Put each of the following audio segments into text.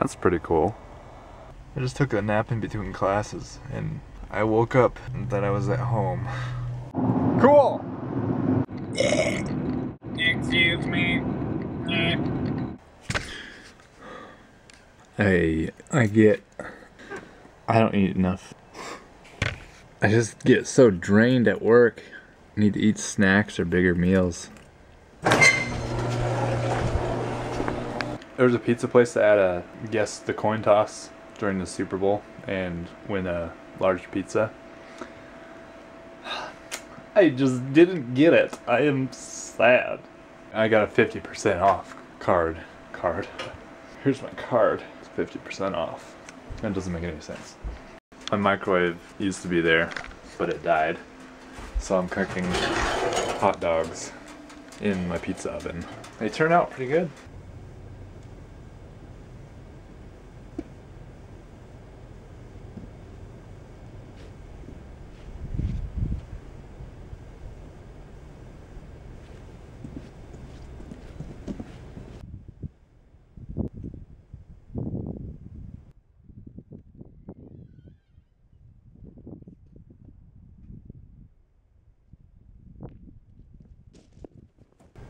That's pretty cool. I just took a nap in between classes and I woke up and thought I was at home. Cool! Excuse me. Hey, I get. I don't eat enough. I just get so drained at work. I need to eat snacks or bigger meals. There was a pizza place that had a guess the coin toss during the Super Bowl and win a large pizza. I just didn't get it. I am sad. I got a 50% off card. Card. Here's my card. It's 50% off. That doesn't make any sense. My microwave used to be there, but it died. So I'm cooking hot dogs in my pizza oven. They turn out pretty good.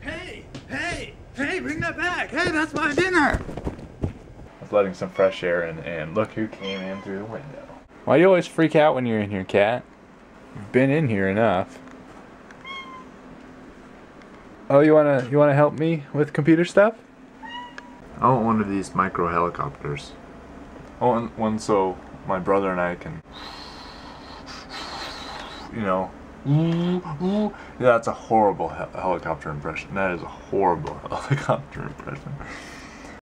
Hey! Hey! Hey, bring that back! Hey, that's my dinner! I was letting some fresh air in, and look who came in through the window. Why do you always freak out when you're in here, cat? You've been in here enough. Oh, you wanna you wanna help me with computer stuff? I want one of these micro helicopters. I want one so my brother and I can, you know, yeah, that's a horrible hel- helicopter impression. That is a horrible helicopter impression.